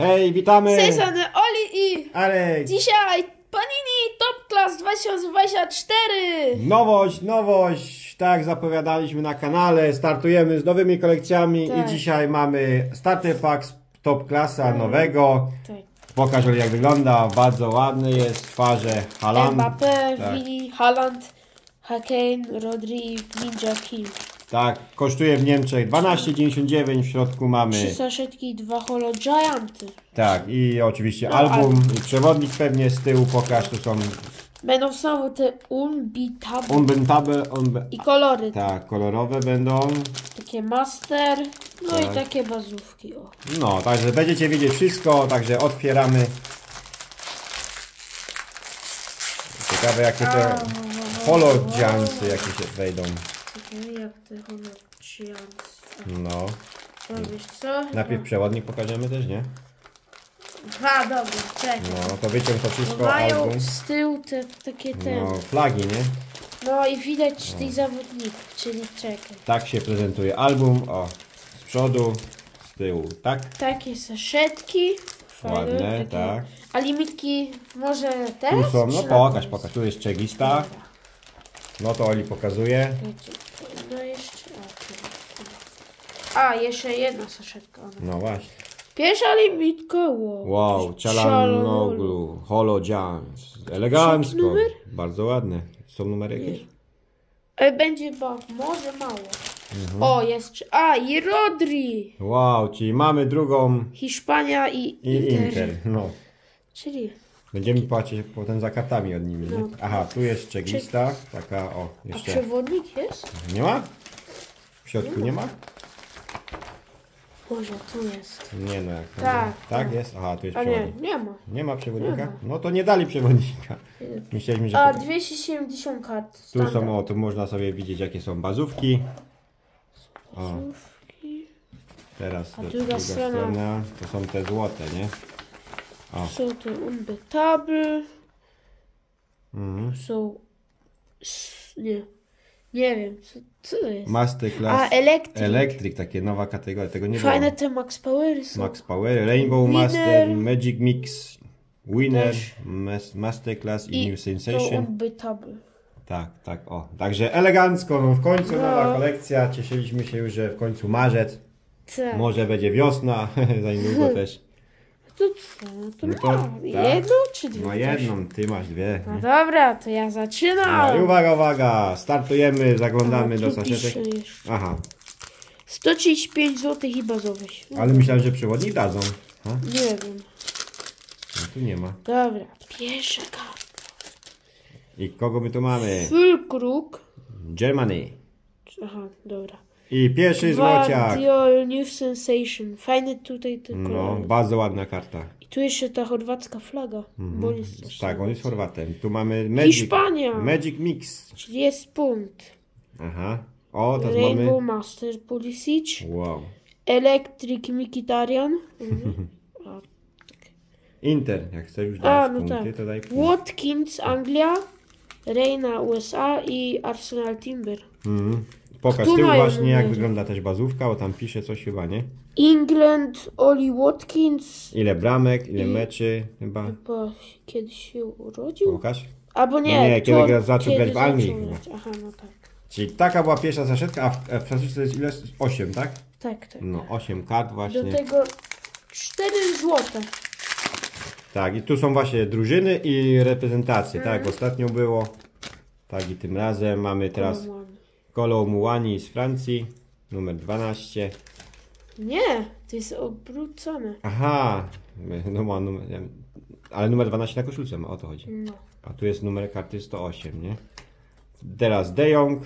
Hej, witamy! Strony Oli i Alek! dzisiaj Panini Top Class 2024! Nowość, nowość! Tak jak zapowiadaliśmy na kanale, startujemy z nowymi kolekcjami Tak. i dzisiaj mamy starter pack z top klasa nowego. Tak. Pokaż jak wygląda, bardzo ładny jest w twarze Haaland. Mbappé, Tak. Vini, Haaland, Hakane, Rodri, Ninja King. Tak, kosztuje w Niemczech 12,99, w środku mamy. Trzy saszetki, dwa Holo Gianty. Tak, i oczywiście No, album i przewodnik pewnie z tyłu pokaż, tu są Będą znowu te unbeatable unbentable, unbe... i kolory. tak, kolorowe będą. Takie master, no Tak. i takie bazówki. O. No, także będziecie wiedzieć wszystko, także otwieramy. Ciekawe jakie te holodziansy jakie się wejdą. Czekaj, jak Gianty. No, wiesz co? najpierw przewodnik pokażemy też, nie? A, dobra, czekaj. No, to wyciąg to wszystko, Mają album. z tyłu te takie te. No, flagi, nie? No i widać tych zawodników, czyli czekaj. Tak się prezentuje album, o, z przodu, z tyłu, tak? Takie saszetki. fajne, Ładne, takie. tak. A limitki może teraz? Tu są, no czy na pokaż, koniec? pokaż, tu jest czegista, Dobra, no to Oli pokazuje. No jeszcze. A, jeszcze jedna saszetka. No właśnie. Pierwsza limitka. Wow, Wow, Cialanoglu, Holo Jans. Elegancko. Numer? Bardzo ładne. Są numery jakieś? E, Będzie bo może mało. Mhm. O, jest. A, i Rodri. Wow, czyli mamy drugą Hiszpania i i Inter. Inter. No. Czyli. Będziemy płacić potem za kartami od nimi, nie? No. Aha, tu jest checklista. Taka, o, A jeszcze. przewodnik jest? Nie ma? W środku nie ma? Może tu jest. Nie no, jak to Tak. Tak jest? Aha, tu jest A nie, przewodnik. nie ma. Nie ma przewodnika? Nie ma. No to nie dali przewodnika. Myśleliśmy, że A po- 270 kart. tu są, o, tu można sobie widzieć jakie są bazówki. O, Bazówki. teraz A druga strona. to są te złote, nie? O. Są to unbeatable. Mhm. Są... s- Nie. Nie wiem, co, co to jest? Masterclass A, Electric. Electric, takie nowa kategoria, tego nie Fajne było. te Max Powery są. Max Power, Rainbow Winner. Master, Magic Mix, Winner. Mas Masterclass i, I New to Sensation. unbeatable. Tak, tak, o. Także elegancko, no w końcu No. nowa kolekcja. Cieszyliśmy się już, że w końcu marzec. Tak. Może będzie wiosna, za niedługo też. To co? To, No to- ma. tak. Jedną czy dwie? No jedną, ty masz dwie. No dobra, to ja No zaczynam. i uwaga, uwaga, startujemy, zaglądamy A, do saszetek. Aha, 135 zł i bazowych. ale myślałem, że przewodnik dadzą. A? Nie wiem. No tu nie ma. Dobra, pierwsza karta. I kogo my tu mamy? Fulkrug. Germany. Aha, dobra. I pierwszy złociak. Guardiol New Sensation. Fajny tutaj ten No, kolor. bardzo ładna karta. I tu jeszcze ta chorwacka flaga. Bo on jest też Tak, on jest. Chorwatem. Tu mamy Magic. Hiszpania. Magic Mix. Czyli jest punkt. Aha. O, teraz Rainbow mamy... Master Pulisic. Wow. Electric Mikitarian. Mhm. A, Inter, jak chcesz już A, dać no punkty, tak. to daj. Watkins Anglia. Reina USA i Arsenal Timber. Mhm. Pokaż Tu tył właśnie, jak wygląda też bazówka, bo tam pisze coś chyba, nie? England Oli Watkins. Ile bramek, ile I- meczy chyba. Chyba kiedyś się urodził. Pokaż. Albo nie. Nie, kiedy to- gra- zaczął kiedy grać w Anglii. Aha, no tak. Czyli taka była pierwsza saszetka, a w, w saszetce to jest ile? 8, tak? Tak, tak. No, 8 kart Do właśnie. tego 4 złote. Tak, i tu są właśnie drużyny i reprezentacje, Mhm. tak? Ostatnio było. Tak i tym razem mamy teraz No. Kolo Muani z Francji, numer 12. Nie, to jest obrócone. Aha, no ma numer, ale numer 12 na koszulce ma, o to chodzi. No. A tu jest numer karty 108, nie? Teraz De Jong,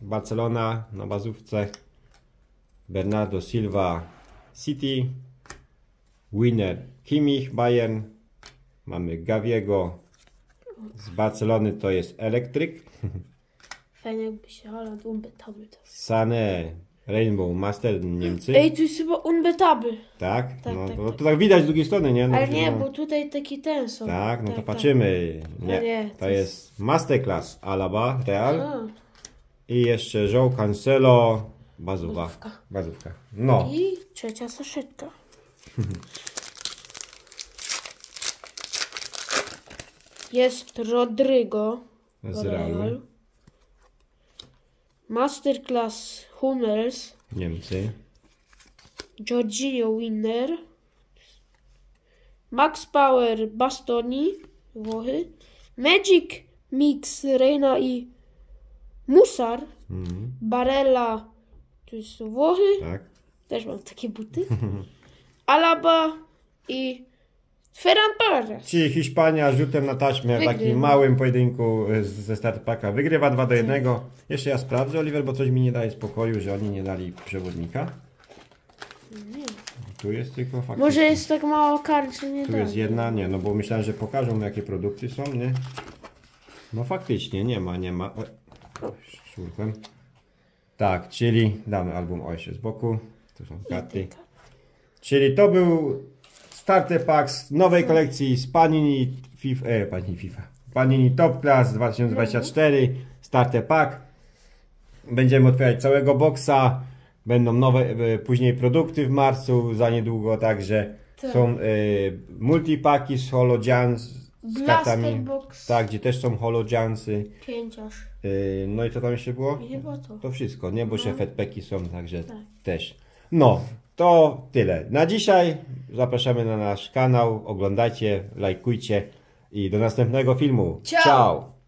Barcelona na bazówce, Bernardo Silva, City, Winner Kimmich, Bayern, mamy Gaviego, z Barcelony to jest Electric, Fajnie jakby się Holland unbetabel tak. Rainbow, Master Niemcy. Ej, tu jest chyba unbetabel. Tak? Tak, no tak, to, tak. to tak widać z drugiej strony, nie? No, Ale nie, no. bo tutaj taki ten są. Tak, no to tak, tak. patrzymy. No nie, nie, to jest Masterclass Alaba, Real. A. I jeszcze João Cancelo, Bazówka. Bazówka. Bazówka. No. I trzecia saszetka. jest Rodrigo. Z Realu. Masterclass Hummels. Niemcy. Giorgio Winner. Max Power Bastoni. Włochy. Magic Mix Reina i Musar. Mhm. Barella. To jest Włochy. Tak. Też mam takie buty. Alaba i Ferran Torres. Czyli Hiszpania rzutem na taśmę w takim małym pojedynku z- ze startpaka wygrywa 2 do 1. Jeszcze ja sprawdzę, Oliver, bo coś mi nie daje spokoju, że oni nie dali przewodnika. Tu jest tylko faktycznie. Może jest tak mało kart, że nie Tu da. jest jedna, nie, no bo myślałem, że pokażą jakie produkty są, nie? No faktycznie, nie ma, nie ma. O, szurkiem. Tak, czyli damy album o jeszcze z boku. Tu są karty. Czyli to był starter pack z nowej kolekcji z Panini FIFA, e, Panini FIFA. Panini Top Class 2024 starter pack. Będziemy otwierać całego boxa. Będą nowe e, później produkty w marcu za niedługo, także Tak. są e, multipaki z holodzians z kartami. box. Tak, gdzie też są holodziansy. Pięciarz. E, no i co tam jeszcze było? I chyba to. To wszystko, nie? Bo jeszcze fetpeki są, także Tak. też. No, to tyle. Na dzisiaj zapraszamy na nasz kanał, oglądajcie, lajkujcie i do następnego filmu. Ciao! Ciao.